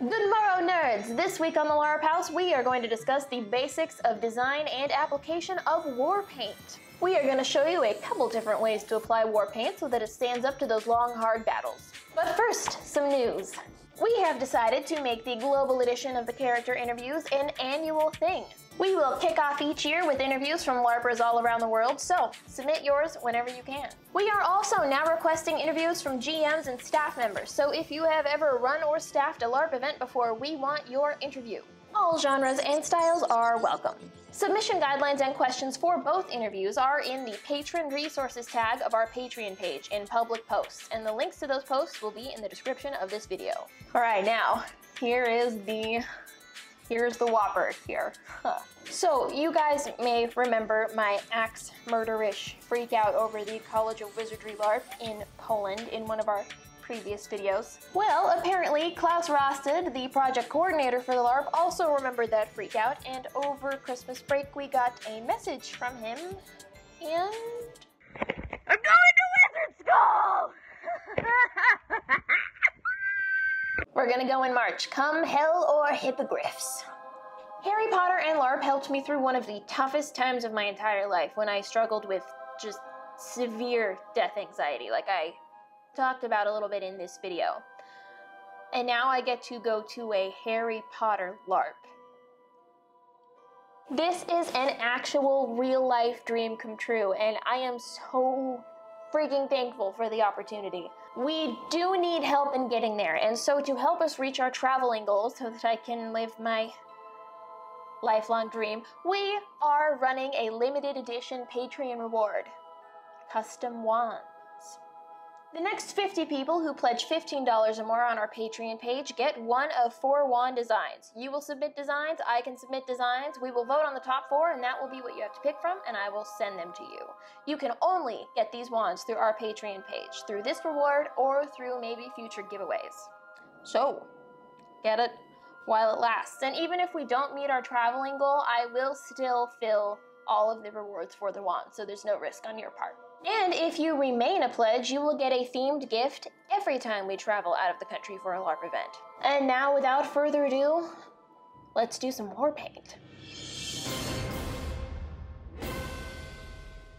Good morrow, nerds! This week on the LARP House, we are going to discuss the basics of design and application of war paint. We are going to show you a couple different ways to apply war paint so that it stands up to those long, hard battles. But first, some news. We have decided to make the global edition of the character interviews an annual thing. We will kick off each year with interviews from LARPers all around the world, so submit yours whenever you can. We are also now requesting interviews from GMs and staff members, so if you have ever run or staffed a LARP event before, we want your interview. All genres and styles are welcome. Submission guidelines and questions for both interviews are in the Patron Resources tag of our Patreon page in public posts, and the links to those posts will be in the description of this video. Alright, now, here is the here's the whopper here. Huh. So, you guys may remember my axe murderish freak out over the College of Wizardry LARP in Poland in one of our previous videos. Well, apparently Claus Raasted, the project coordinator for the LARP, also remembered that freak out, and over Christmas break we got a message from him, and... I'm going to wizard school! We're gonna go in March, come hell or hippogriffs. Harry Potter and LARP helped me through one of the toughest times of my entire life when I struggled with just severe death anxiety, like I talked about a little bit in this video. And now I get to go to a Harry Potter LARP. This is an actual real life dream come true, and I am so freaking thankful for the opportunity. We do need help in getting there, and so to help us reach our traveling goals so that I can live my lifelong dream, we are running a limited edition Patreon reward custom wands. The next 50 people who pledge $15 or more on our Patreon page get one of four wand designs. You will submit designs, I can submit designs, we will vote on the top four, and that will be what you have to pick from, and I will send them to you. You can only get these wands through our Patreon page, through this reward, or through maybe future giveaways. So, get it while it lasts. And even if we don't meet our traveling goal, I will still fill all of the rewards for the wand, so there's no risk on your part. And if you remain a pledge, you will get a themed gift every time we travel out of the country for a LARP event. And now, without further ado, let's do some war paint.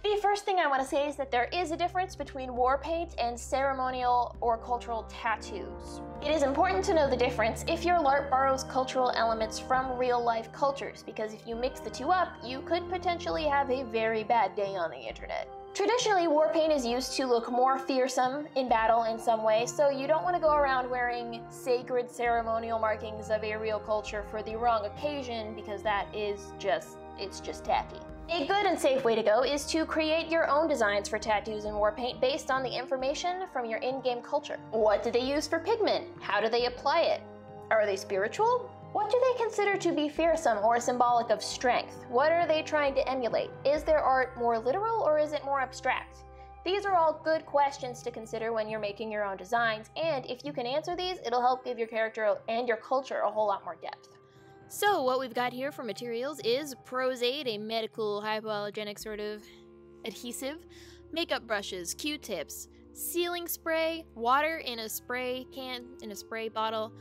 The first thing I want to say is that there is a difference between war paint and ceremonial or cultural tattoos. It is important to know the difference if your LARP borrows cultural elements from real life cultures, because if you mix the two up, you could potentially have a very bad day on the internet. Traditionally, war paint is used to look more fearsome in battle in some way, so you don't want to go around wearing sacred ceremonial markings of a real culture for the wrong occasion because that is just, it's just tacky. A good and safe way to go is to create your own designs for tattoos and war paint based on the information from your in-game culture. What do they use for pigment? How do they apply it? Are they spiritual? What do they consider to be fearsome or symbolic of strength? What are they trying to emulate? Is their art more literal or is it more abstract? These are all good questions to consider when you're making your own designs, and if you can answer these, it'll help give your character and your culture a whole lot more depth. So, what we've got here for materials is Pros-Aide, a medical hypoallergenic sort of adhesive, makeup brushes, Q-tips, sealing spray, water in a spray can, in a spray bottle,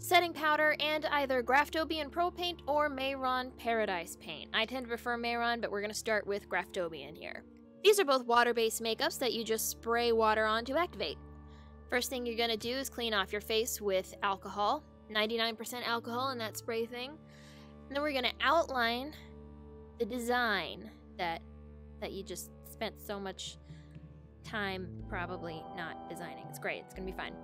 setting powder, and either Graftobian Pro Paint or Mehron Paradise Paint. I tend to prefer Mehron, but we're going to start with Graftobian here. These are both water-based makeups that you just spray water on to activate. First thing you're going to do is clean off your face with alcohol, 99% alcohol in that spray thing. And then we're going to outline the design that that you just spent so much time probably not designing. It's great. It's going to be fine.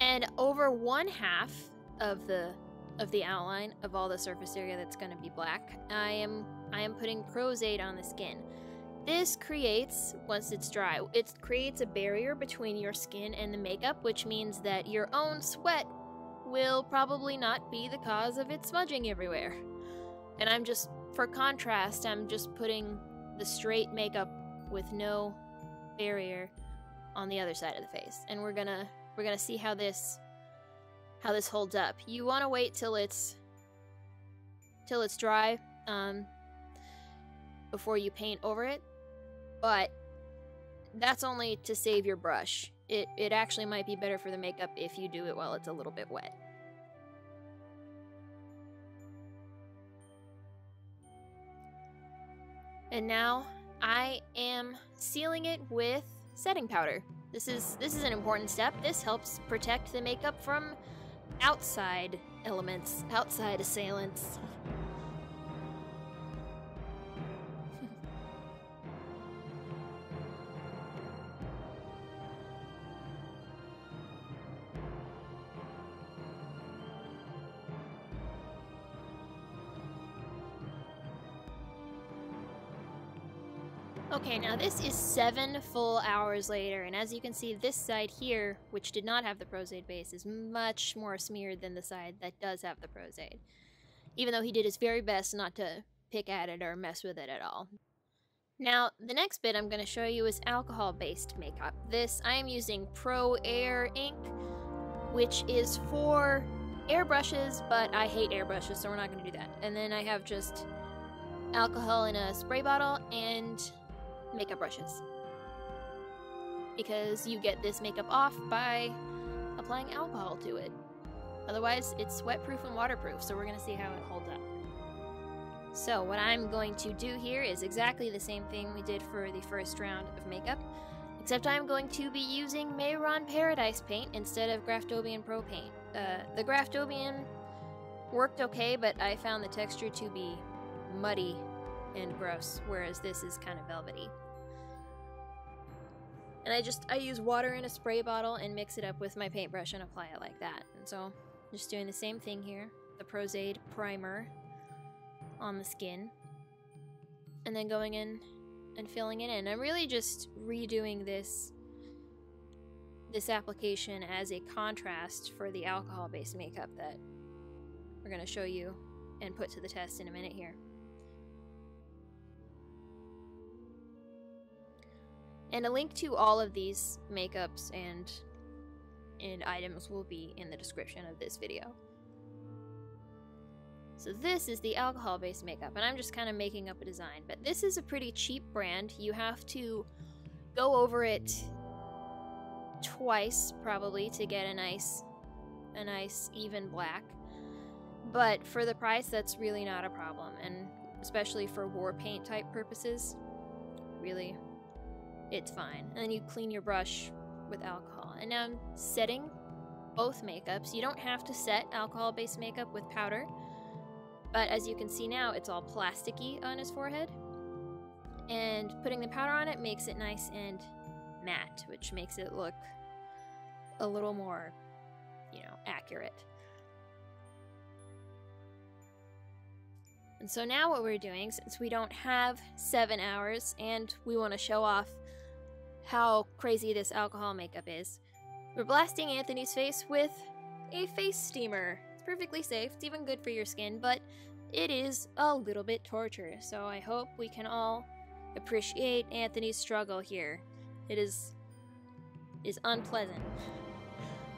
And over one half of the of the outline of all the surface area that's going to be black, I am I am putting Pros-Aide on the skin. This creates, once it's dry, it creates a barrier between your skin and the makeup, which means that your own sweat will probably not be the cause of it smudging everywhere. And I'm just, for contrast, I'm just putting the straight makeup with no barrier on the other side of the face. And we're gonna we're gonna see how this how this holds up. You want to wait till it's till it's dry um, before you paint over it, but that's only to save your brush. it, it actually might be better for the makeup if you do it while it's a little bit wet. And now I am sealing it with setting powder. This is this is an important step. This helps protect the makeup from outside elements, outside assailants. Okay, now this is seven full hours later, and as you can see, this side here, which did not have the Pros-Aide base, is much more smeared than the side that does have the Pros-Aide. Even though he did his very best not to pick at it or mess with it at all. Now, the next bit I'm going to show you is alcohol-based makeup. This, I am using Pro Air ink, which is for airbrushes, but I hate airbrushes, so we're not going to do that. And then I have just alcohol in a spray bottle and makeup brushes. Because you get this makeup off by applying alcohol to it. Otherwise, it's sweat-proof and waterproof, so we're going to see how it holds up. So what I'm going to do here is exactly the same thing we did for the first round of makeup, except I'm going to be using Mehron Paradise paint instead of Graftobian Pro paint. Uh, the Graftobian worked okay, but I found the texture to be muddy and gross, whereas this is kind of velvety. And I just, I use water in a spray bottle and mix it up with my paintbrush and apply it like that. And so, just doing the same thing here. The Pros-Aide primer on the skin. And then going in and filling it in. I'm really just redoing this this application as a contrast for the alcohol-based makeup that we're going to show you and put to the test in a minute here. And a link to all of these makeups and and items will be in the description of this video. So this is the alcohol-based makeup, and I'm just kind of making up a design. But this is a pretty cheap brand. You have to go over it twice, probably, to get a nice, a nice even black. But for the price, that's really not a problem, and especially for war paint type purposes, really, it's fine. And then you clean your brush with alcohol. And now I'm setting both makeups. You don't have to set alcohol-based makeup with powder, but as you can see now, it's all plasticky on his forehead. And putting the powder on it makes it nice and matte, which makes it look a little more, you know, accurate. And so now what we're doing, since we don't have seven hours and we want to show off how crazy this alcohol makeup is. We're blasting Anthony's face with a face steamer. It's perfectly safe, it's even good for your skin, but it is a little bit torturous, so I hope we can all appreciate Anthony's struggle here. It is is unpleasant.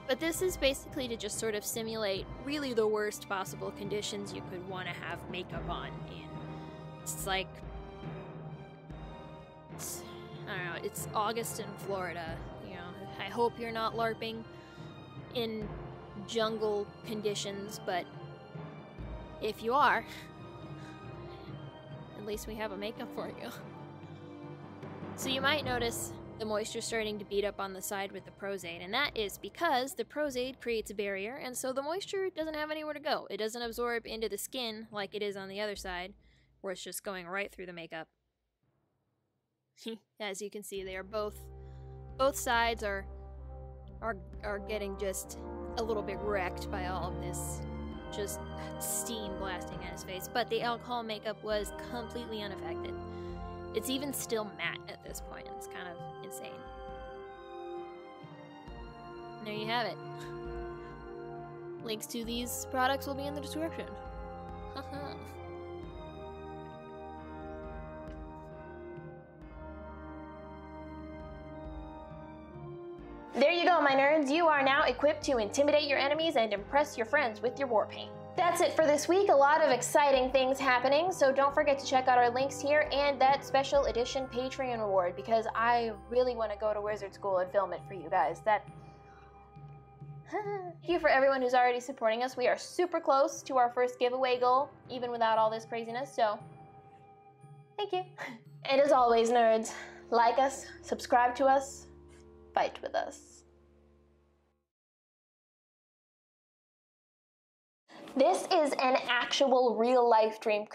But this is basically to just sort of simulate really the worst possible conditions you could want to have makeup on in. It's like it's, it's August in Florida. You know, I hope you're not LARPing in jungle conditions, but if you are, at least we have a makeup for you. So you might notice the moisture starting to beat up on the side with the Pros-Aide, and that is because the Pros-Aide creates a barrier, and so the moisture doesn't have anywhere to go. It doesn't absorb into the skin like it is on the other side, where it's just going right through the makeup. As you can see, they are both both sides are are are getting just a little bit wrecked by all of this just steam blasting at his face, but the alcohol makeup was completely unaffected. It's even still matte at this point. It's kind of insane. There you have it. Links to these products will be in the description. There my nerds. You are now equipped to intimidate your enemies and impress your friends with your war paint. That's it for this week. A lot of exciting things happening, so don't forget to check out our links here and that special edition Patreon reward because I really want to go to Wizard School and film it for you guys. That Thank you for everyone who's already supporting us. We are super close to our first giveaway goal, even without all this craziness, so thank you. And as always, nerds, like us, subscribe to us, fight with us. This is an actual real life dream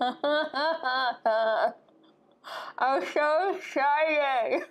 I'm so excited.